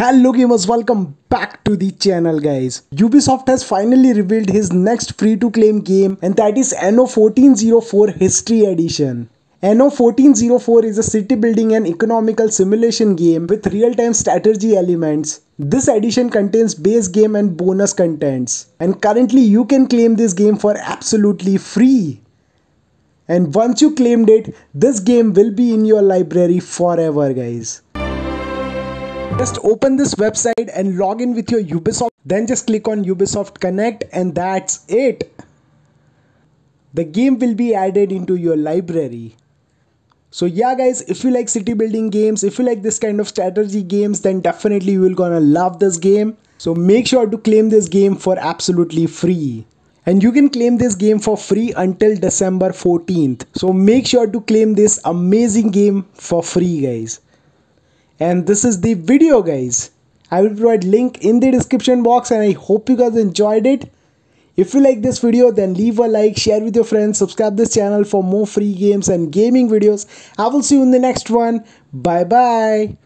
Hello gamers, welcome back to the channel guys. Ubisoft has finally revealed his next free to claim game and that is Anno 1404 History Edition. Anno 1404 is a city building and economical simulation game with real-time strategy elements. This edition contains base game and bonus contents. And currently you can claim this game for absolutely free. And once you claimed it, this game will be in your library forever guys. Just open this website and log in with your Ubisoft. Then just click on Ubisoft Connect and that's it. The game will be added into your library. So yeah guys, if you like city building games, if you like this kind of strategy games, then definitely you will gonna love this game. So make sure to claim this game for absolutely free. And you can claim this game for free until December 14th. So make sure to claim this amazing game for free guys and this is the video guys. I will provide link in the description box and i hope you guys enjoyed it. If you like this video then leave a like share with your friends subscribe this channel for more free games and gaming videos. I will see you in the next one. Bye bye